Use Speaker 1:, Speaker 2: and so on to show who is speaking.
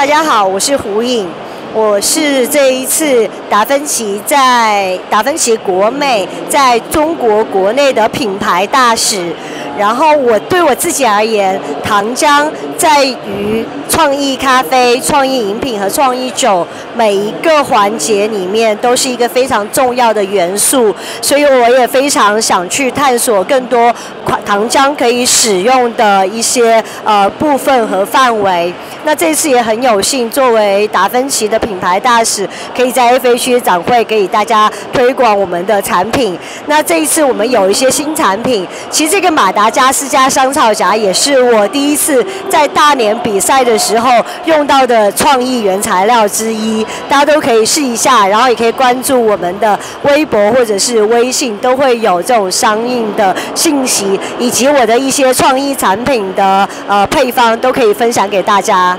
Speaker 1: 大家好，我是胡颖，我是这一次达芬奇在达芬奇国美在中国国内的品牌大使。然后我对我自己而言，糖浆在于创意咖啡、创意饮品和创意酒每一个环节里面都是一个非常重要的元素，所以我也非常想去探索更多糖浆可以使用的一些呃部分和范围。那这次也很有幸，作为达芬奇的品牌大使，可以在 F A 区展会给大家推广我们的产品。那这一次我们有一些新产品，其实这个马达。加斯加香草荚也是我第一次在大年比赛的时候用到的创意原材料之一，大家都可以试一下，然后也可以关注我们的微博或者是微信，都会有这种相应的信息，以及我的一些创意产品的呃配方都可以分享给大家。